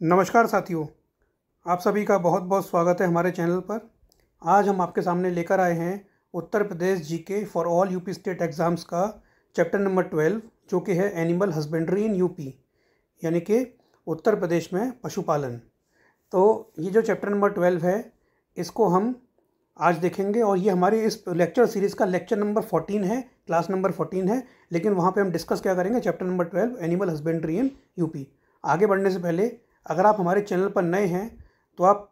नमस्कार साथियों, आप सभी का बहुत बहुत स्वागत है हमारे चैनल पर। आज हम आपके सामने लेकर आए हैं Uttar Pradesh GK for all UP state exams का चैप्टर नंबर ट्वेल्व, जो कि है एनिमल हस्बेंड्री इन यूपी, यानी कि उत्तर प्रदेश में पशुपालन। तो ये जो चैप्टर नंबर ट्वेल्व है, इसको हम आज देखेंगे और ये हमारी इस लेक्चर सीरीज़ का लेक्चर नंबर फोर्टीन है, क्लास नंबर फोर्टीन है, लेकिन वहाँ पे हम डिस्कस क्या करेंगे? Chapter number twelve, animal husbandry in UP. आगे बढ़ने से पहले अगर आप हमारे चैनल पर नए हैं तो आप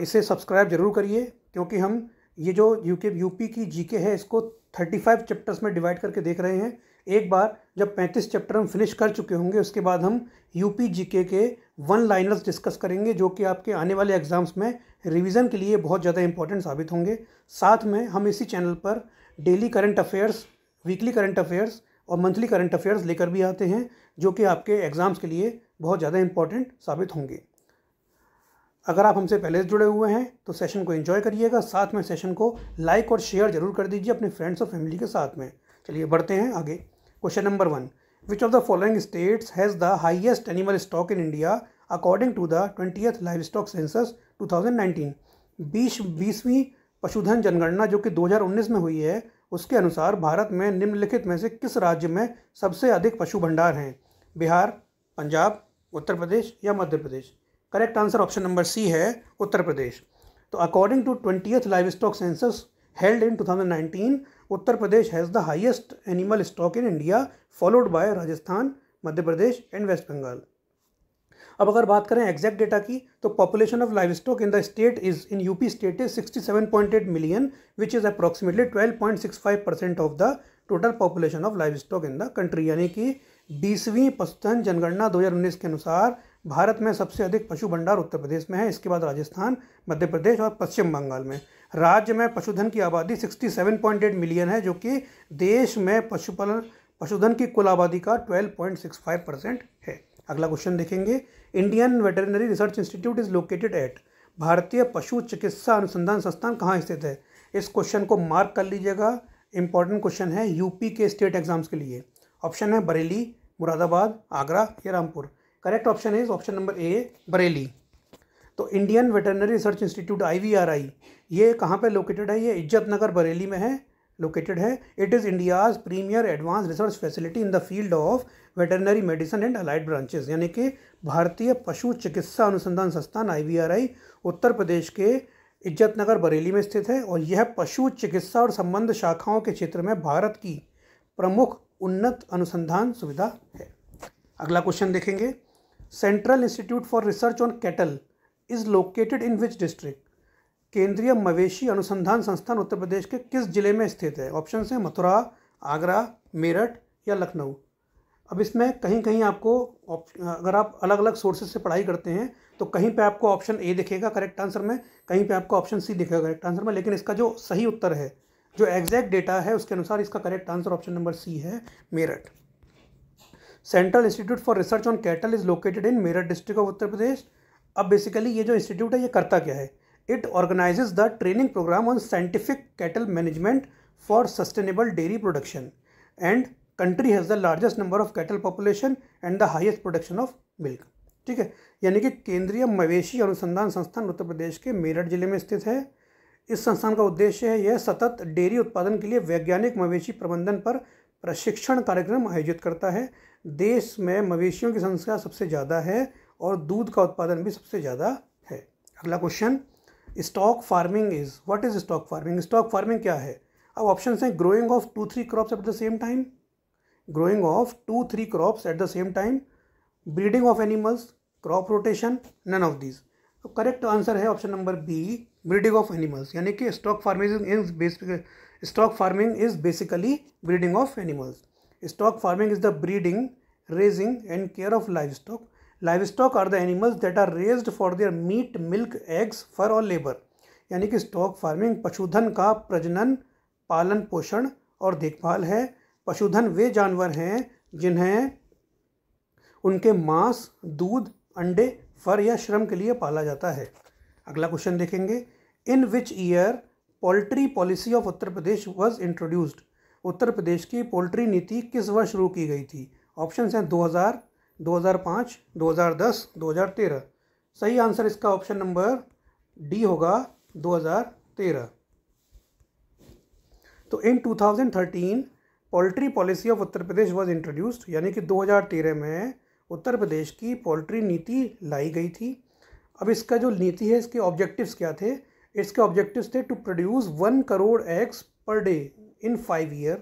इसे सब्सक्राइब ज़रूर करिए, क्योंकि हम ये जो यूके, यूपी की जीके है, इसको 35 चैप्टर्स में डिवाइड करके देख रहे हैं। एक बार जब 35 चैप्टर हम फिनिश कर चुके होंगे, उसके बाद हम यूपी जीके के वन लाइनर्स डिस्कस करेंगे, जो कि आपके आने वाले एग्ज़ाम्स में रिवीजन के लिए बहुत ज़्यादा इंपॉर्टेंट साबित होंगे। साथ में हम इसी चैनल पर daily current affairs, weekly current affairs और मंथली करंट अफेयर्स लेकर भी आते हैं, जो कि आपके एग्ज़ाम्स के लिए बहुत ज़्यादा इंपॉर्टेंट साबित होंगे। अगर आप हमसे पहले से जुड़े हुए हैं तो सेशन को एंजॉय करिएगा। साथ में सेशन को लाइक और शेयर ज़रूर कर दीजिए अपने फ्रेंड्स और फैमिली के साथ में। चलिए बढ़ते हैं आगे। Question number one which of the following states has the highest animal stock in India according to the twenty livestock census two thousand nineteen बीस बीसवीं पशुधन जनगणना जो कि 2019 में हुई है उसके अनुसार भारत में निम्नलिखित में से किस राज्य में सबसे अधिक पशु भंडार हैं? बिहार, पंजाब, उत्तर प्रदेश या Madhya Pradesh? Correct answer option number C है उत्तर प्रदेश। तो according to twenty livestock census held in 2019 Uttar Pradesh has the highest animal stock in India followed by Rajasthan, Madhya Pradesh and West Bengal अब अगर बात करें exact data की तो population of livestock in the state is in UP state is 67.8 million which is approximately 12.65 percent of the total population of livestock in the country यानी कि बीसवीं पशुधन जनगणना 2019 के अनुसार भारत में सबसे अधिक पशु भंडार उत्तर प्रदेश में है, इसके बाद राजस्थान, मध्य प्रदेश और पश्चिम बंगाल में। राज्य में पशुधन की आबादी 67.8 मिलियन है, जो कि देश में पशुपालन, पशुधन की कुल आबादी का 12.65 परसेंट है। अगला क्वेश्चन देखेंगे। Indian veterinary research institute is located at भारतीय पशु चिकित्सा अनुसंधान संस्थान कहाँ स्थित है? इस क्वेश्चन को मार्क कर लीजिएगा। इंपॉर्टेंट क्वेश्चन है यूपी के स्टेट एग्ज़ाम्स के लिए। ऑप्शन है बरेली, मुरादाबाद, आगरा या Rampur. Correct option is option number A, Bareilly. तो इंडियन वेटरनरी रिसर्च इंस्टीट्यूट, आई ये कहाँ पे लोकेटेड है? ये इज़्ज़त नगर बरेली में है। लोकेटेड है. It is India's premier advance research facility in the field of veterinary medicine and allied branches यानी कि भारतीय पशु चिकित्सा अनुसंधान संस्थान आई उत्तर प्रदेश के इज़्ज़त नगर बरेली में स्थित है और यह पशु चिकित्सा और संबंध शाखाओं के क्षेत्र में भारत की प्रमुख उन्नत अनुसंधान सुविधा है। अगला क्वेश्चन देखेंगे। Central institute for research on cattle is located in which district केंद्रीय मवेशी अनुसंधान संस्थान उत्तर प्रदेश के किस ज़िले में स्थित है? ऑप्शन है मथुरा, आगरा, मेरठ या लखनऊ। अब इसमें कहीं कहीं आपको अगर आप अलग अलग सोर्सेज से पढ़ाई करते हैं तो कहीं पे आपको ऑप्शन ए दिखेगा करेक्ट आंसर में, कहीं पे आपको ऑप्शन सी दिखेगा करेक्ट आंसर में, लेकिन इसका जो सही उत्तर है, जो एग्जैक्ट डेटा है, उसके अनुसार इसका correct answer option number C है, Meerut. Central institute for research on cattle is located in Meerut district of Uttar Pradesh. अब बेसिकली ये जो इंस्टीट्यूट है, ये करता क्या है? It organises the training programme on scientific cattle management for sustainable dairy production and country has the largest number of cattle population and the highest production of milk ठीक है? यानी कि केंद्रीय मवेशी अनुसंधान संस्थान उत्तर प्रदेश के मेरठ ज़िले में स्थित है। इस संस्थान का उद्देश्य है यह सतत डेयरी उत्पादन के लिए वैज्ञानिक मवेशी प्रबंधन पर प्रशिक्षण कार्यक्रम आयोजित करता है। देश में मवेशियों की संख्या सबसे ज़्यादा है और दूध का उत्पादन भी सबसे ज़्यादा है। अगला question. Stock farming is what is stock farming stock farming क्या है? अब ऑप्शन हैं growing of two three crops at the same time growing of two three crops at the same time breeding of animals crop rotation none of these तो correct answer है option number B breeding of animals यानी कि stock farming is basic stock farming is basically breeding of animals stock farming is the breeding raising and care of livestock livestock are the animals that are raised for their meat milk eggs fur और labour. यानी कि stock farming पशुधन का प्रजनन पालन पोषण और देखभाल है। पशुधन वे जानवर हैं जिन्हें उनके मांस दूध अंडे फर या श्रम के लिए पाला जाता है। अगला क्वेश्चन देखेंगे। In which year poultry policy of Uttar Pradesh was introduced Uttar Pradesh की पोल्ट्री नीति किस वर्ष शुरू की गई थी? ऑप्शन हैं 2000, 2005, 2010, 2013 सही आंसर इसका ऑप्शन नंबर डी होगा 2013 तो in 2013 poultry policy of Uttar Pradesh was introduced यानी कि 2013 में उत्तर प्रदेश की पोल्ट्री नीति लाई गई थी। अब इसका जो नीति है इसके ऑब्जेक्टिव्स क्या थे? इसके ऑब्जेक्टिव्स थे to produce one crore eggs per day in five year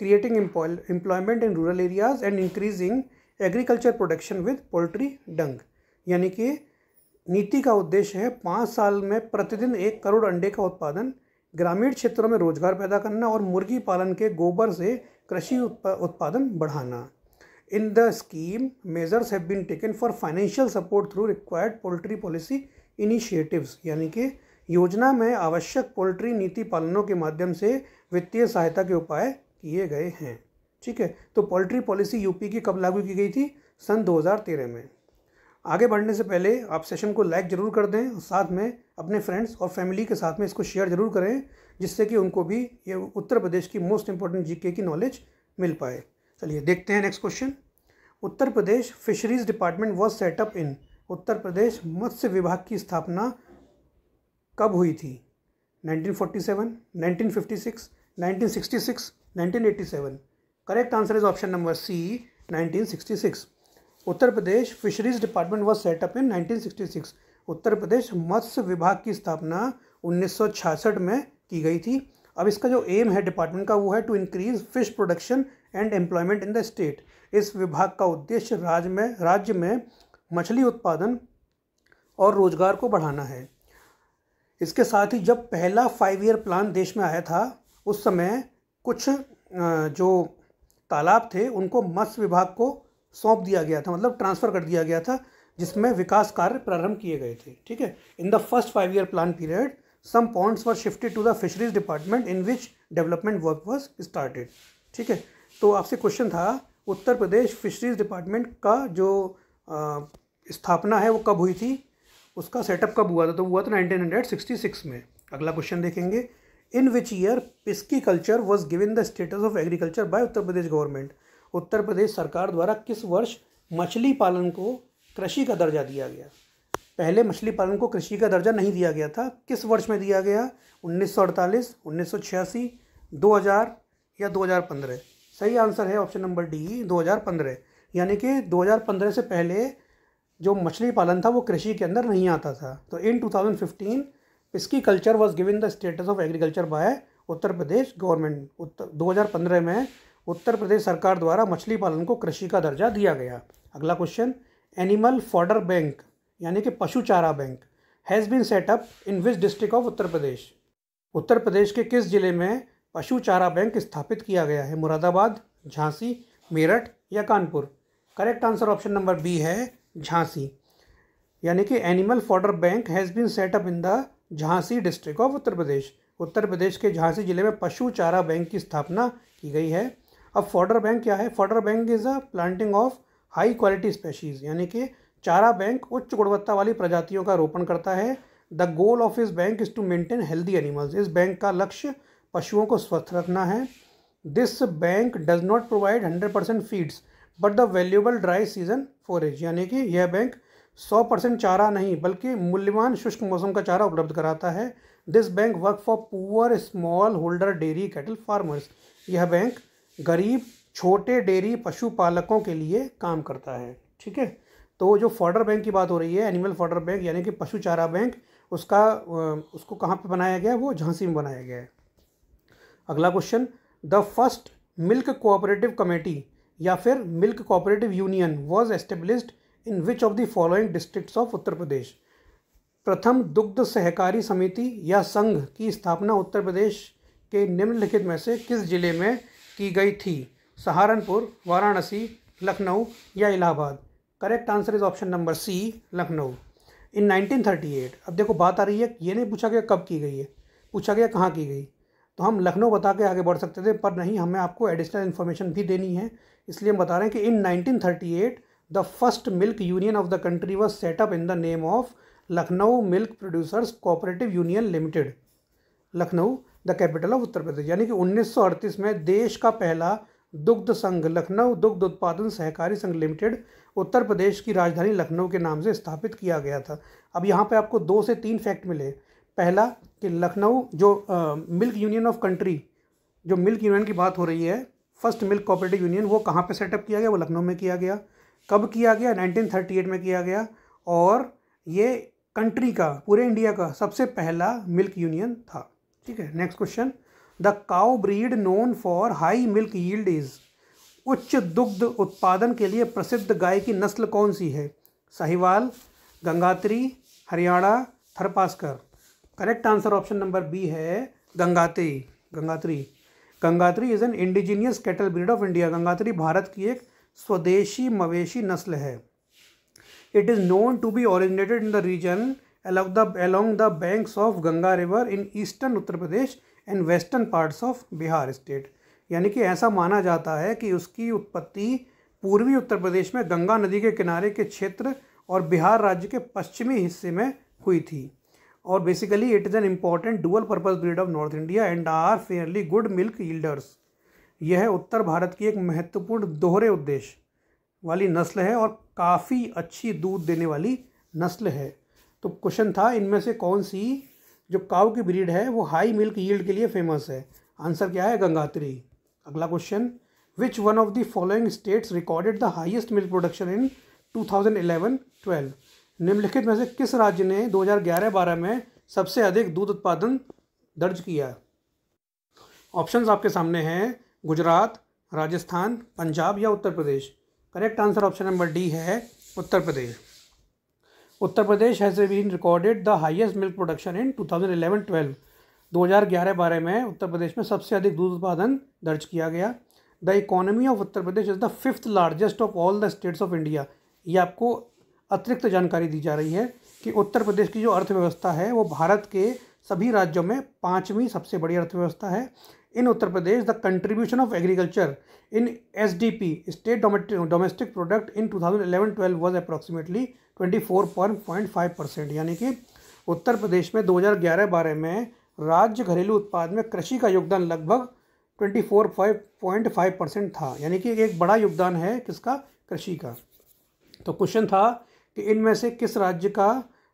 creating employment in rural areas and increasing agriculture production with poultry dung. यानी कि नीति का उद्देश्य है पाँच साल में प्रतिदिन एक करोड़ अंडे का उत्पादन, ग्रामीण क्षेत्रों में रोज़गार पैदा करना और मुर्गी पालन के गोबर से कृषि उत्पादन बढ़ाना। In the scheme measures have been taken for financial support through required poultry policy initiatives. यानी कि योजना में आवश्यक पोल्ट्री नीति पालनों के माध्यम से वित्तीय सहायता के उपाय किए गए हैं। ठीक है? तो पोल्ट्री पॉलिसी यूपी की कब लागू की गई थी? सन 2013 में। आगे बढ़ने से पहले आप सेशन को लाइक ज़रूर कर दें और साथ में अपने फ्रेंड्स और फैमिली के साथ में इसको शेयर ज़रूर करें जिससे कि उनको भी ये उत्तर प्रदेश की मोस्ट इंपॉर्टेंट जीके की नॉलेज मिल पाए। चलिए देखते हैं next question Uttar Pradesh fisheries department was set up in Uttar Pradesh मत्स्य विभाग की स्थापना कब हुई थी? 1947, 1956, 1966, 1987 correct answer is option number C 1966 Uttar Pradesh fisheries department was set up in 1966 Uttar Pradesh मत्स्य विभाग की स्थापना 1966 में की गई थी। अब इसका जो एम है डिपार्टमेंट का वो है to increase fish production and employment in the state इस विभाग का उद्देश्य राज्य में राज्य में मछली उत्पादन और रोज़गार को बढ़ाना है। इसके साथ ही जब पहला फाइव ईयर प्लान देश में आया था, उस समय कुछ जो तालाब थे उनको मत्स्य विभाग को सौंप दिया गया था मतलब ट्रांसफ़र कर दिया गया था जिसमें विकास कार्य प्रारंभ किए गए थे ठीक है? In the first five year plan period some points were shifted to the fisheries department in which development work was started ठीक है? तो आपसे क्वेश्चन था उत्तर प्रदेश फिशरीज डिपार्टमेंट का जो आ, स्थापना है वो कब हुई थी? उसका सेटअप कब हुआ था? तो हुआ था नाइनटीन में। अगला क्वेश्चन देखेंगे। In which year pisciculture was given the status of agriculture by Uttar Pradesh government Uttar Pradesh सरकार द्वारा किस वर्ष मछली पालन को कृषि का दर्जा दिया गया? पहले मछली पालन को कृषि का दर्जा नहीं दिया गया था। किस वर्ष में दिया गया? 1948, 1986, 2000 या 2015 सही आंसर है ऑप्शन नंबर डी 2015 यानी कि 2015 से पहले जो मछली पालन था वो कृषि के अंदर नहीं आता था। तो in 2015 pisciculture was given the status of agriculture by Uttar Pradesh government Uttar 2015 में उत्तर प्रदेश सरकार द्वारा मछली पालन को कृषि का दर्जा दिया गया। अगला क्वेश्चन एनिमल फॉडर बैंक यानी कि पशु चारा bank has been set up in which district of Uttar Pradesh Uttar Pradesh के किस ज़िले में पशु चारा बैंक स्थापित किया गया है? मुरादाबाद, झांसी, मेरठ या Kanpur? Correct answer option number B है झांसी। यानी कि animal fodder bank has been set up in the Jhansi district of Uttar Pradesh. Uttar Pradesh के झांसी ज़िले में पशु चारा बैंक की स्थापना की गई है। अब फॉडर बैंक क्या है? Fodder bank is a planting of high quality species यानी कि चारा बैंक उच्च गुणवत्ता वाली प्रजातियों का रोपण करता है। द गोल ऑफ़ इस bank is to maintain healthy animals इस बैंक का लक्ष्य पशुओं को स्वस्थ रखना है। This bank does not provide hundred percent feeds but the valuable dry season forage यानी कि यह बैंक सौ परसेंट चारा नहीं, बल्कि मूल्यवान शुष्क मौसम का चारा उपलब्ध कराता है। This bank work for poor small holder dairy cattle farmers यह बैंक गरीब, छोटे डेयरी पशुपालकों के लिए काम करता है। ठीक है? तो जो फॉर्डर बैंक की बात हो रही है एनिमल फॉर्डर बैंक यानी कि पशु चारा बैंक उसका उसको कहाँ पे बनाया गया है? वो झांसी में बनाया गया है। अगला question the first milk cooperative committee या फिर milk cooperative union was established in which of the following districts of Uttar Pradesh प्रथम दुग्ध सहकारी समिति या संघ की स्थापना उत्तर प्रदेश के निम्नलिखित में से किस ज़िले में की गई थी? सहारनपुर, वाराणसी, लखनऊ या Allahabad? Correct answer is option number C Lucknow. In 1938 अब देखो बात आ रही है, ये नहीं पूछा गया कब की गई है, पूछा गया कहाँ की गई। तो हम लखनऊ बता के आगे बढ़ सकते थे, पर नहीं, हमें आपको एडिशनल इन्फॉर्मेशन भी देनी है। इसलिए हम बता रहे हैं कि in 1938 the first milk union of the country was set up in the name of Lucknow milk producers cooperative union limited Lucknow the capital of Uttar Pradesh यानी कि 1938 में देश का पहला दुग्ध संघ लखनऊ दुग्ध उत्पादन सहकारी संघ लिमिटेड उत्तर प्रदेश की राजधानी लखनऊ के नाम से स्थापित किया गया था। अब यहाँ पे आपको दो से तीन फैक्ट मिले। पहला कि लखनऊ जो मिल्क यूनियन ऑफ़ कंट्री जो मिल्क यूनियन की बात हो रही है फ़र्स्ट मिल्क कोऑपरेटिव यूनियन वो कहाँ पे सेटअप किया गया? वो लखनऊ में किया गया। कब किया गया? 1938 में किया गया। और ये कंट्री का, पूरे इंडिया का सबसे पहला मिल्क यूनियन था। ठीक है, next question. The cow breed known for high milk yield is. उच्च दुग्ध उत्पादन के लिए प्रसिद्ध गाय की नस्ल कौन सी है? Sahiwal, Gangatri, Haryana, Tharparkar. Correct answer option number B है Gangatri. Gangatri. Gangatri is an indigenous cattle breed of India. Gangatri Bharat की एक स्वदेशी मवेशी नस्ल है। It is known to be originated in the region along the along the banks of Ganga river in eastern Uttar Pradesh and western parts of Bihar state यानी कि ऐसा माना जाता है कि उसकी उत्पत्ति पूर्वी उत्तर प्रदेश में गंगा नदी के किनारे के क्षेत्र और बिहार राज्य के पश्चिमी हिस्से में हुई थी। और basically it is an important dual purpose breed of north India and are fairly good milk yielders यह उत्तर भारत की एक महत्वपूर्ण दोहरे उद्देश्य वाली नस्ल है और काफ़ी अच्छी दूध देने वाली नस्ल है। तो क्वेश्चन था, इनमें से कौन सी जो काउ की ब्रीड है, वो हाई मिल्क यील्ड के लिए फ़ेमस है? आंसर क्या है, गंगात्री? अगला question which one of the following states recorded the highest milk production in 2011-12 निम्नलिखित में से किस राज्य ने 2011-12 में सबसे अधिक दूध उत्पादन दर्ज किया? ऑप्शंस आपके सामने हैं। गुजरात, राजस्थान, पंजाब या Uttar Pradesh? Correct answer option number D है Uttar Pradesh. Uttar Pradesh has been recorded the highest milk production in 2011-12 2011-12 में उत्तर प्रदेश में सबसे अधिक दूध उत्पादन दर्ज किया गया। The economy of Uttar Pradesh is the fifth largest of all the states of India ये आपको अतिरिक्त जानकारी दी जा रही है कि उत्तर प्रदेश की जो अर्थव्यवस्था है, वो भारत के सभी राज्यों में पाँचवीं सबसे बड़ी अर्थव्यवस्था है। In Uttar Pradesh, the contribution of agriculture in S D P state domestic product in two thousand eleven twelve was approximately twenty four point five percent यानी कि उत्तर प्रदेश में दो हज़ार ग्यारह बारह में राज्य घरेलू उत्पाद में कृषि का योगदान लगभग twenty four five point five percent था। यानी कि एक बड़ा योगदान है किसका? कृषि का। तो क्वेश्चन था कि इनमें से किस राज्य का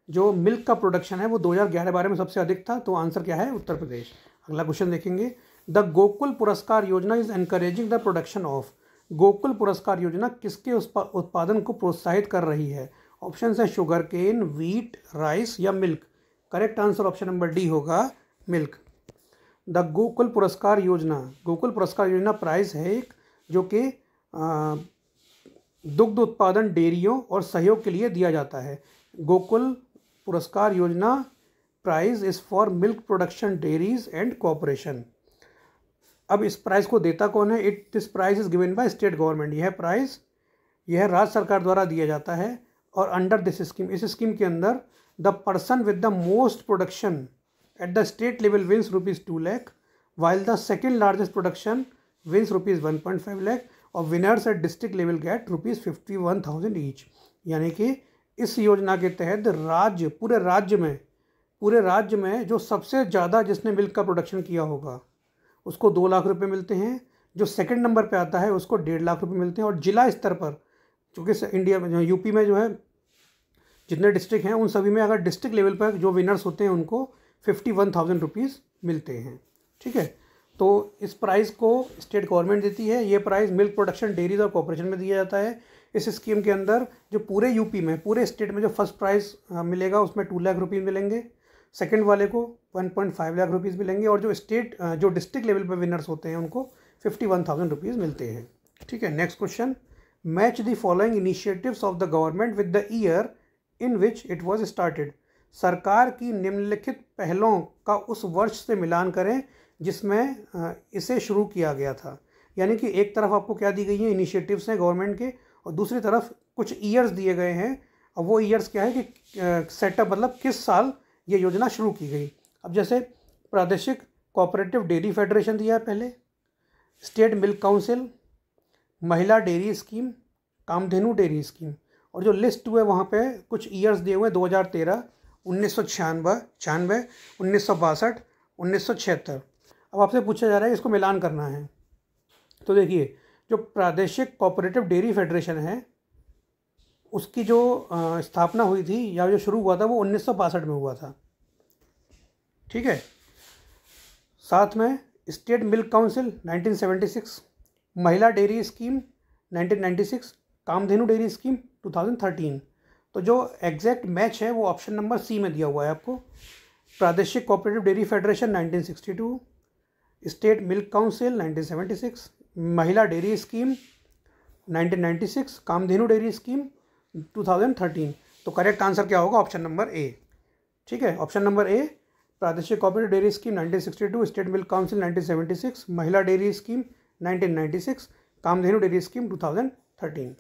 जो मिल्क का प्रोडक्शन है, वो दो हज़ार ग्यारह बारह में सबसे अधिक था तो आंसर क्या है? उत्तर प्रदेश। अगला क्वेश्चन देखेंगे। द गोकुल पुरस्कार योजना is encouraging the production of Gokul पुरस्कार योजना किसके उत्पादन को प्रोत्साहित कर रही है? ऑप्शन है शुगर केन वीट राइस या milk correct answer option number D होगा मिल्क द गोकुल पुरस्कार योजना गोकुल पुरस्कार योजना प्राइज है एक, जो कि दुग्ध उत्पादन डेयरियों और सहयोग के लिए दिया जाता है। गोकुल पुरस्कार योजना prize is for milk production dairies and cooperation अब इस प्राइज़ को देता कौन है? It this prize is given by state government यह प्राइज़ यह राज्य सरकार द्वारा दिया जाता है और अंडर दिस स्कीम इस स्कीम के अंदर the person with the most production at the state level wins rupees two lakh while the second largest production wins rupees one point five lakh और winners at district level get rupees fifty one thousand each यानी कि इस योजना के तहत राज्य, पूरे राज्य में, पूरे राज्य में जो सबसे ज़्यादा जिसने मिल्क का प्रोडक्शन किया होगा, उसको दो लाख रुपए मिलते हैं। जो सेकंड नंबर पे आता है, उसको डेढ़ लाख रुपए मिलते हैं और जिला स्तर पर चूँकि इंडिया में जो यूपी में जो है, जितने डिस्ट्रिक्ट हैं, उन सभी में अगर डिस्ट्रिक्ट लेवल पर जो विनर्स होते हैं, उनको फिफ्टी वन थाउज़ेंड रुपीज़ मिलते हैं। ठीक है? तो इस प्राइज़ को स्टेट गवर्नमेंट देती है। ये प्राइज़ मिल्क प्रोडक्शन डेयरीज और कॉपरेशन में दिया जाता है। इस स्कीम के अंदर जो पूरे यूपी में, पूरे स्टेट में जो फ़र्स्ट प्राइज़ मिलेगा, उसमें टू लाख रुपीज़ मिलेंगे। सेकेंड वाले को one point five lakh rupees मिलेंगे और जो स्टेट जो डिस्ट्रिक्ट लेवल पर विनर्स होते हैं, उनको फिफ्टी वन थाउज़ेंड रुपीज़ मिलते हैं। ठीक है, next question. Match the following initiatives of the government with the year in which it was started. सरकार की निम्नलिखित पहलों का उस वर्ष से मिलान करें जिसमें इसे शुरू किया गया था। यानी कि एक तरफ़ आपको क्या दी गई है, इनिशिएटिव्स हैं गवर्नमेंट के और दूसरी तरफ़ कुछ ईयर्स दिए गए हैं। और वो ईयर्स क्या है कि सेटअप मतलब किस साल ये योजना शुरू की गई। अब जैसे प्रादेशिक कोऑपरेटिव डेयरी फेडरेशन दिया है पहले स्टेट मिल्क काउंसिल महिला dairy scheme Kamdhenu dairy scheme और जो लिस्ट हुए वहाँ पे कुछ ईयर्स दिए हुए दो हज़ार तेरह, उन्नीस सौ छियानवे छियानवे, उन्नीस सौ बासठ, उन्नीस सौ छिहत्तर। अब आपसे पूछा जा रहा है, इसको मिलान करना है। तो देखिए जो प्रादेशिक कोऑपरेटिव डेयरी फेडरेशन है, उसकी जो स्थापना हुई थी या जो शुरू हुआ था, वो उन्नीस सौ बासठ में हुआ था। ठीक है? साथ में स्टेट मिल्क काउंसिल 1976 महिला dairy scheme 1996 Kamdhenu dairy scheme 2013 तो जो एग्जैक्ट मैच है, वो ऑप्शन नंबर सी में दिया हुआ है आपको। प्रादेशिक cooperative dairy federation 1962 state milk council 1976 महिला dairy scheme 1996 Kamdhenu dairy scheme 2013 तो करेक्ट आंसर क्या होगा? ऑप्शन नंबर ए ठीक है? ऑप्शन नंबर ए प्रादेशिक cooperative dairy scheme 1962 state milk council 1976 महिला dairy scheme 1996 Kamdhenu dairy scheme 2013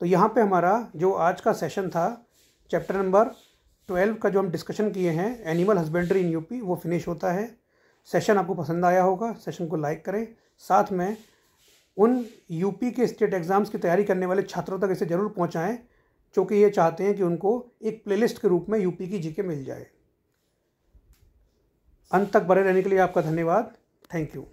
तो यहाँ पे हमारा जो आज का सेशन था चैप्टर नंबर 12 का जो हम डिस्कशन किए हैं एनिमल हस्बेंड्री इन यूपी वो फिनिश होता है। सेशन आपको पसंद आया होगा सेशन को लाइक करें। साथ में उन यूपी के स्टेट एग्ज़ाम्स की तैयारी करने वाले छात्रों तक इसे ज़रूर पहुँचाएँ, जो कि ये चाहते हैं कि उनको एक प्लेलिस्ट के रूप में यूपी की जीके मिल जाए। अंत तक बने रहने के लिए आपका धन्यवाद। Thank you.